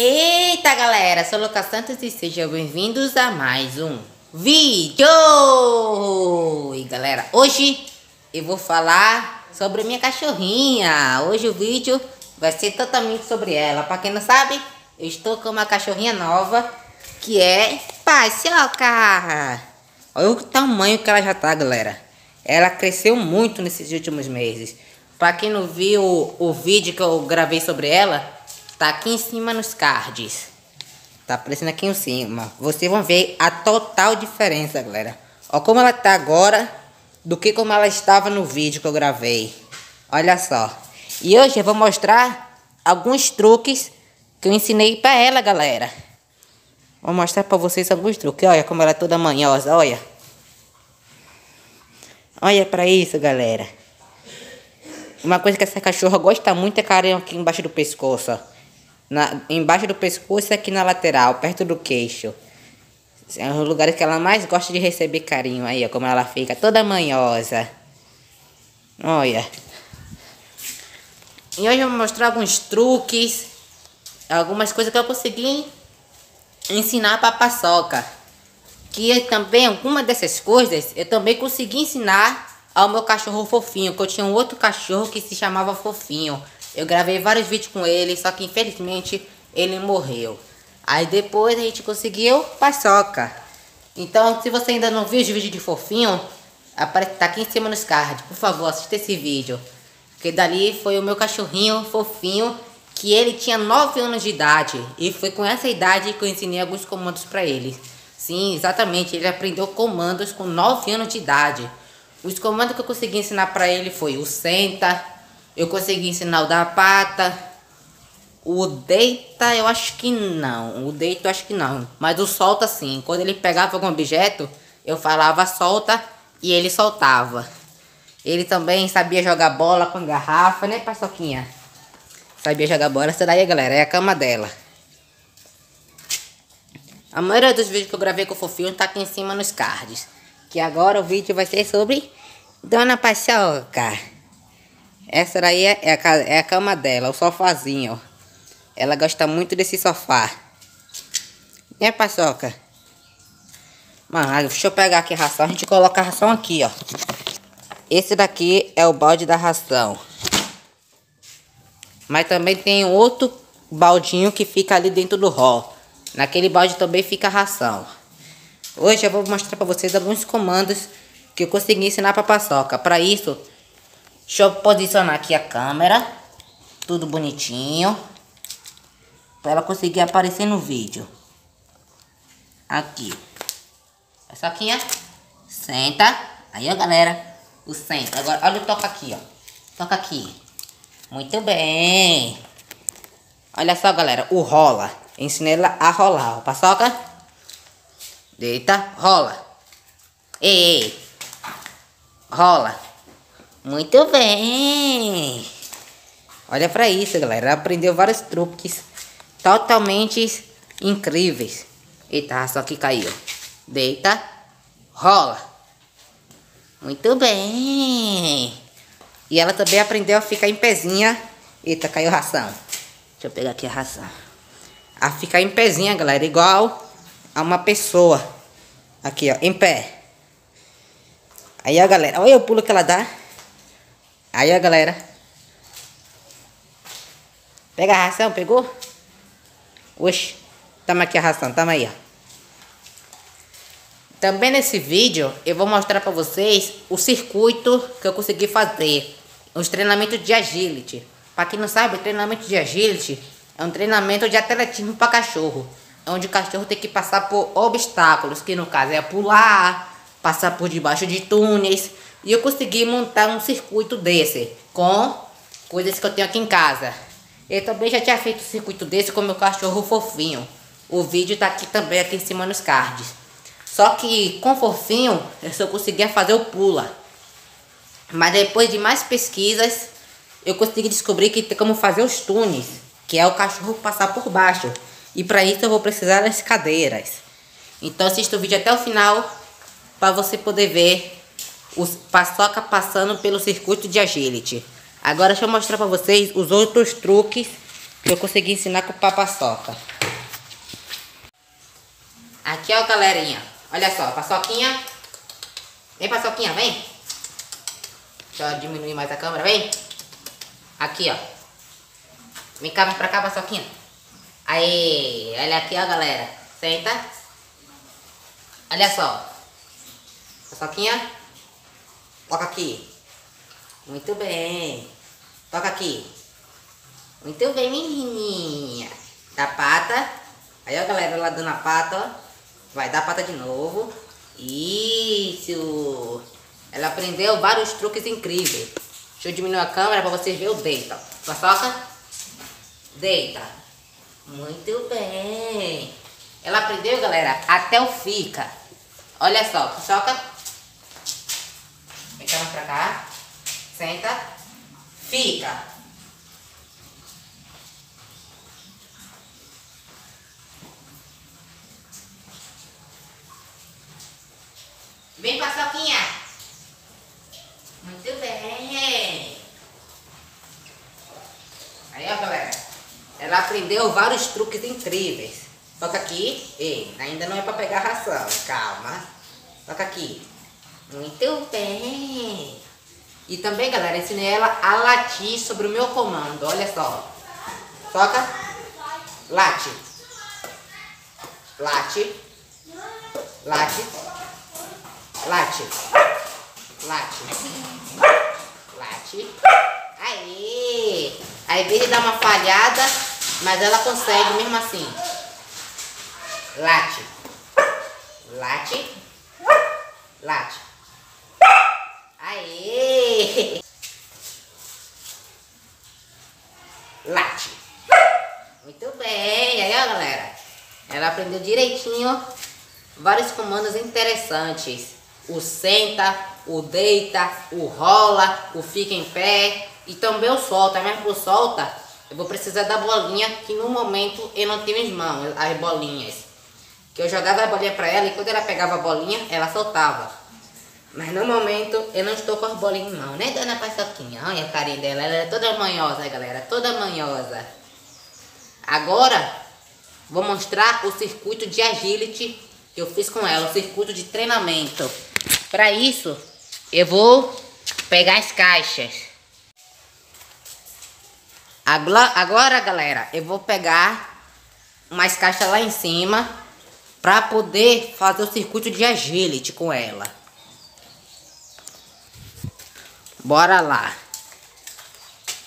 Eita galera, sou Lucas Santos e sejam bem-vindos a mais um vídeo! E galera, hoje eu vou falar sobre minha cachorrinha. Hoje o vídeo vai ser totalmente sobre ela. Para quem não sabe, eu estou com uma cachorrinha nova que é Paçoca. Olha o tamanho que ela já tá, galera. Ela cresceu muito nesses últimos meses. Para quem não viu o, o vídeo que eu gravei sobre ela, Tá aqui em cima nos cards. Tá aparecendo aqui em cima. Vocês vão ver a total diferença, galera. Ó como ela tá agora do que como ela estava no vídeo que eu gravei. Olha só. E hoje eu vou mostrar alguns truques que eu ensinei pra ela, galera. Vou mostrar pra vocês alguns truques. Olha como ela é toda manhosa, olha. Olha pra isso, galera. Uma coisa que essa cachorra gosta muito é carinho aqui embaixo do pescoço, ó na, embaixo do pescoço e aqui na lateral, perto do queixo. São os lugares que ela mais gosta de receber carinho. Aí, ó, como ela fica toda manhosa. Olha. E hoje eu vou mostrar alguns truques, algumas coisas que eu consegui ensinar para a paçoca. Que também, alguma dessas coisas, eu também consegui ensinar ao meu cachorro fofinho. Que eu tinha um outro cachorro que se chamava fofinho. Eu gravei vários vídeos com ele, só que infelizmente ele morreu. Aí depois a gente conseguiu paçoca. Então, se você ainda não viu os vídeos de fofinho, aparece, tá aqui em cima nos cards. Por favor, assista esse vídeo. Porque dali foi o meu cachorrinho fofinho, que ele tinha 9 anos de idade. E foi com essa idade que eu ensinei alguns comandos para ele. Sim, exatamente, ele aprendeu comandos com 9 anos de idade. Os comandos que eu consegui ensinar para ele foi o senta, eu consegui ensinar o da pata. O deita eu acho que não. O deita eu acho que não. Mas o solta sim. Quando ele pegava algum objeto, eu falava solta e ele soltava. Ele também sabia jogar bola com garrafa, né, Paçoquinha? Sabia jogar bola. Essa daí, galera, é a cama dela. A maioria dos vídeos que eu gravei com o Fofinho tá aqui em cima nos cards. Que agora o vídeo vai ser sobre Dona Paçoca. Essa daí é, é, a, é a cama dela, o sofazinho, ó. Ela gosta muito desse sofá. Né, paçoca? Mano, deixa eu pegar aqui a ração. A gente coloca a ração aqui, ó. Esse daqui é o balde da ração. Mas também tem outro baldinho que fica ali dentro do rol. Naquele balde também fica a ração. Hoje eu vou mostrar para vocês alguns comandos que eu consegui ensinar para paçoca. Para isso, Deixa eu posicionar aqui a câmera. Tudo bonitinho. Pra ela conseguir aparecer no vídeo. Aqui. Essa aqui, ó. Senta. Aí, ó, galera. O senta. Agora, olha o toca aqui, ó. Toca aqui. Muito bem. Olha só, galera. O rola. ensinei ela a rolar, ó. Paçoca. Deita. Rola. Ei. Rola. Muito bem! Olha pra isso, galera. Aprendeu vários truques totalmente incríveis. Eita, só que caiu. Deita, rola. Muito bem! E ela também aprendeu a ficar em pezinha. Eita, caiu ração. Deixa eu pegar aqui a ração. A ficar em pezinha, galera. Igual a uma pessoa. Aqui, ó. Em pé. Aí, ó, galera. Olha o pulo que ela dá. Aí, ó, galera. Pega a ração, pegou? Oxe, tamo aqui a ração, tamo aí, ó. Também nesse vídeo, eu vou mostrar pra vocês o circuito que eu consegui fazer. Os treinamentos de agility. Pra quem não sabe, treinamento de agility é um treinamento de atletismo para cachorro. Onde o cachorro tem que passar por obstáculos, que no caso é pular, passar por debaixo de túneis, e eu consegui montar um circuito desse com coisas que eu tenho aqui em casa. Eu também já tinha feito um circuito desse com meu cachorro fofinho. O vídeo tá aqui também, aqui em cima nos cards. Só que com fofinho, eu só conseguia fazer o pula. Mas depois de mais pesquisas, eu consegui descobrir que tem como fazer os túneis. Que é o cachorro passar por baixo. E para isso eu vou precisar das cadeiras. Então assista o vídeo até o final para você poder ver os paçoca passando pelo circuito de agility. Agora deixa eu mostrar para vocês os outros truques que eu consegui ensinar com o papaçoca. Aqui, ó, galerinha. Olha só, paçoquinha. Vem, paçoquinha, vem. Deixa eu diminuir mais a câmera, vem. Aqui, ó. Vem cá, vem pra cá, paçoquinha. Aí, olha aqui, ó, galera. Senta. Olha só. Paçoquinha. Toca aqui. Muito bem. Toca aqui. Muito bem, menininha. Da pata. Aí, ó, galera, lá dando a pata, ó. Vai dar pata de novo. Isso. Ela aprendeu vários truques incríveis. Deixa eu diminuir a câmera para vocês verem o deita. Paçoca. Deita. Muito bem. Ela aprendeu, galera, até o fica. Olha só, paçoca. Mais pra cá. Senta. Fica. Vem, Paçoquinha. Muito bem. Aí, ó, galera. Ela aprendeu vários truques incríveis. Toca aqui. Ei, ainda não é pra pegar ração. Calma. Toca aqui. Muito bem. E também, galera, ensinei ela a latir sobre o meu comando. Olha só. Toca. Late. Late. Late. Late. Late. Late. Aí. Aí, vezes dá uma falhada, mas ela consegue mesmo assim. Late. Late. Late. Aí. Late. Muito bem. Aí, ó, galera. Ela aprendeu direitinho vários comandos interessantes o senta, o deita, o rola, o fica em pé e também o solta. Mas pro solta, eu vou precisar da bolinha que no momento eu não tenho em mãos, as bolinhas. Que eu jogava a bolinha pra ela e quando ela pegava a bolinha, ela soltava. Mas no momento eu não estou com as bolinhas em mão, né, dona Paçoquinha? Olha a carinha dela, ela é toda manhosa, galera, toda manhosa. Agora, vou mostrar o circuito de agility que eu fiz com ela, o circuito de treinamento. Para isso, eu vou pegar as caixas. Agora, galera, eu vou pegar umas caixas lá em cima para poder fazer o circuito de agility com ela. Bora lá.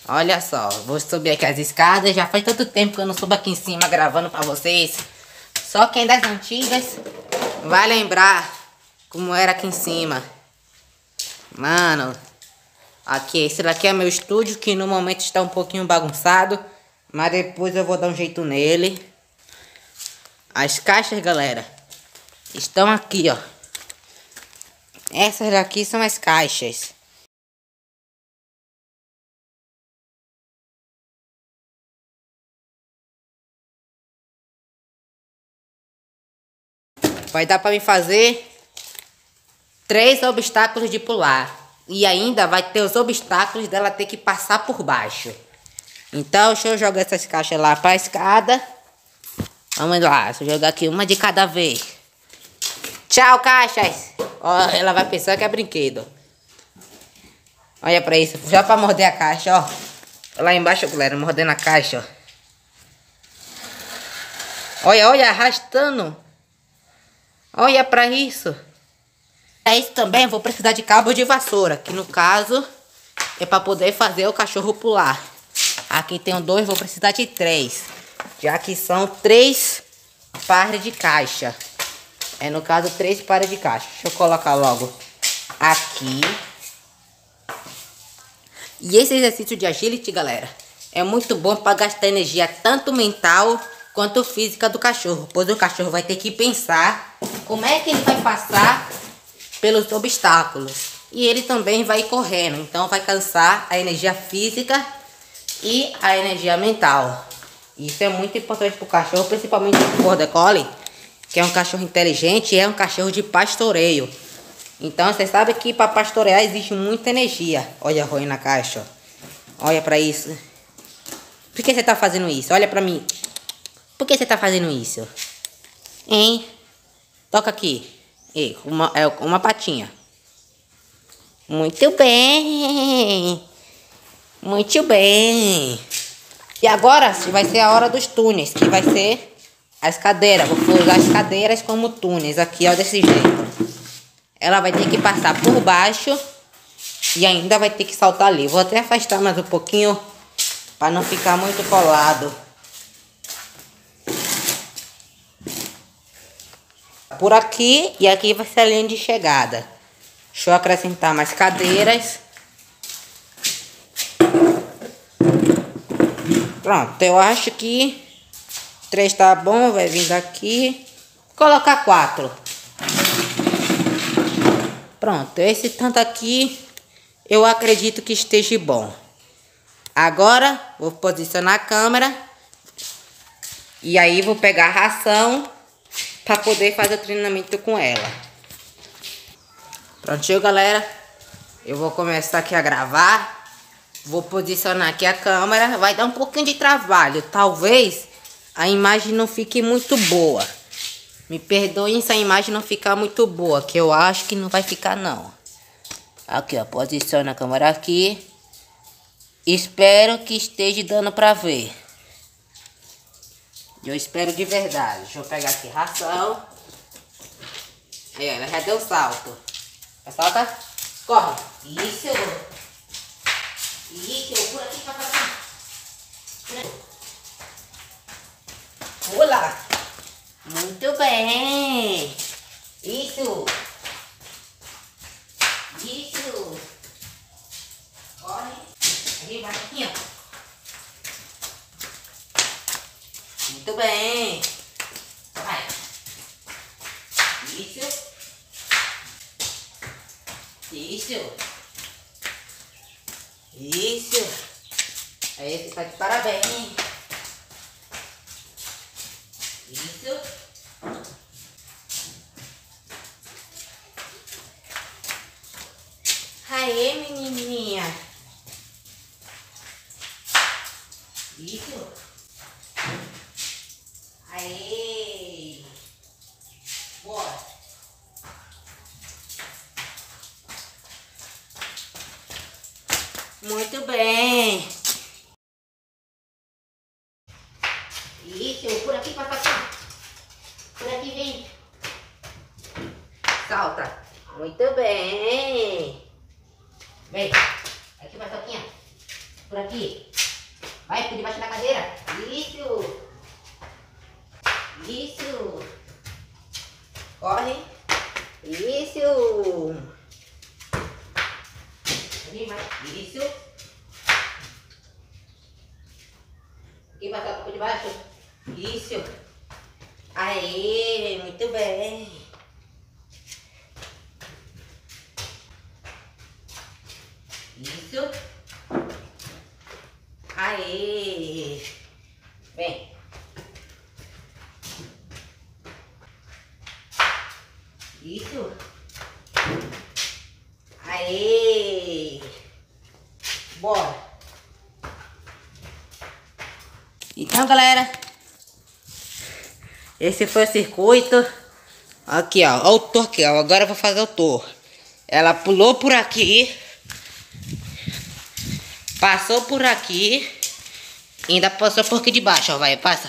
Olha só, vou subir aqui as escadas. Já faz tanto tempo que eu não subo aqui em cima gravando para vocês. Só quem é das antigas vai lembrar como era aqui em cima. Mano, aqui, esse daqui é meu estúdio, que no momento está um pouquinho bagunçado, mas depois eu vou dar um jeito nele. As caixas, galera, estão aqui, ó. Essas daqui são as caixas. Vai dar para me fazer três obstáculos de pular. E ainda vai ter os obstáculos dela ter que passar por baixo. Então, deixa eu jogar essas caixas lá para a escada. Vamos lá, deixa eu jogar aqui uma de cada vez. Tchau, caixas. Ó, ela vai pensar que é brinquedo. Olha pra isso, já pra morder a caixa, ó. Lá embaixo, galera, mordendo a caixa, ó. Olha, olha, arrastando. Olha pra isso. É isso também, vou precisar de cabo de vassoura, que no caso é para poder fazer o cachorro pular. Aqui tenho dois, vou precisar de três, já que são três pares de caixa. É no caso três pares de caixa. Deixa eu colocar logo aqui. E esse exercício de agility, galera, é muito bom para gastar energia tanto mental quanto física do cachorro, pois o cachorro vai ter que pensar como é que ele vai passar pelos obstáculos. E ele também vai correndo, então vai cansar a energia física e a energia mental. Isso é muito importante para o cachorro, principalmente o Border Collie, que é um cachorro inteligente e é um cachorro de pastoreio. Então você sabe que para pastorear existe muita energia. Olha a roi na caixa. Olha para isso. Por que você tá fazendo isso? Olha pra mim. Por que você tá fazendo isso? Hein? Toca aqui. Ei, uma, é, uma patinha. Muito bem. Muito bem. E agora vai ser a hora dos túneis, que vai ser as cadeiras. Vou usar as cadeiras como túneis aqui, ó, desse jeito. Ela vai ter que passar por baixo e ainda vai ter que saltar ali. Vou até afastar mais um pouquinho para não ficar muito colado. Por aqui e aqui vai ser a linha de chegada. Deixa eu acrescentar mais cadeiras. Pronto, eu acho que três tá bom, vai vir daqui. Vou colocar quatro. Pronto, esse tanto aqui eu acredito que esteja bom. Agora, vou posicionar a câmera. E aí, vou pegar a ração para poder fazer o treinamento com ela. Prontinho, galera. Eu vou começar aqui a gravar. Vou posicionar aqui a câmera. Vai dar um pouquinho de trabalho. Talvez a imagem não fique muito boa. Me perdoem se a imagem não ficar muito boa. Que eu acho que não vai ficar, não. Aqui, ó. Posiciona a câmera aqui. Espero que esteja dando pra ver. Eu espero de verdade. Deixa eu pegar aqui ração. Aí, ela já deu salto. Solta. Corre. Isso. Isso. Pula aqui pra cá. Pula. Muito bem. Isso. Isso. Corre. Aqui, vai aqui, ó. Muito bem. Vai. Isso. Isso. Isso. Aí você tá de parabéns. Isso. Aê, menininha. Isso. Aê. Bora. Muito bem. Isso, por aqui, papai. Por aqui, vem. Salta. Muito bem. Vem. Aqui, Paçoquinha. Por aqui. Vai, por debaixo da cadeira. Isso. Isso. Corre. Isso. Ali, vai. Isso. Aqui, Paçoca, por debaixo. Isso. Aê, muito bem. Isso. Aê. Vem. Isso. Aê. Bora. Então, galera. Esse foi o circuito. Aqui, ó. O tour aqui, ó. Agora eu vou fazer o tour. Ela pulou por aqui. Passou por aqui. Ainda passou por aqui de baixo, ó. Vai, passa.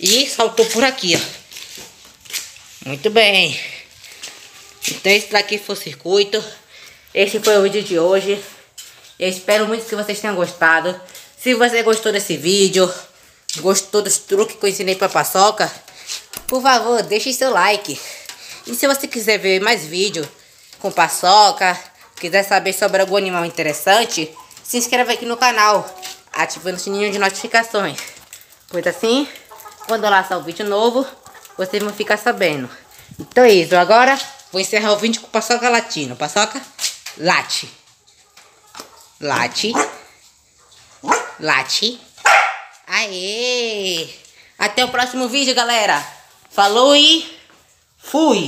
E saltou por aqui, ó. Muito bem. Então esse daqui foi o circuito. Esse foi o vídeo de hoje. Eu espero muito que vocês tenham gostado. Se você gostou desse vídeo, gostou dos truques que eu ensinei pra paçoca, por favor, deixe seu like. E se você quiser ver mais vídeo com paçoca, quiser saber sobre algum animal interessante, se inscreva aqui no canal, ativando o sininho de notificações. Pois assim, quando eu lançar um vídeo novo, vocês vão ficar sabendo. Então é isso, agora vou encerrar o vídeo com paçoca latino. Paçoca, late. Late. Late. Aê! Até o próximo vídeo, galera. Falou e fui!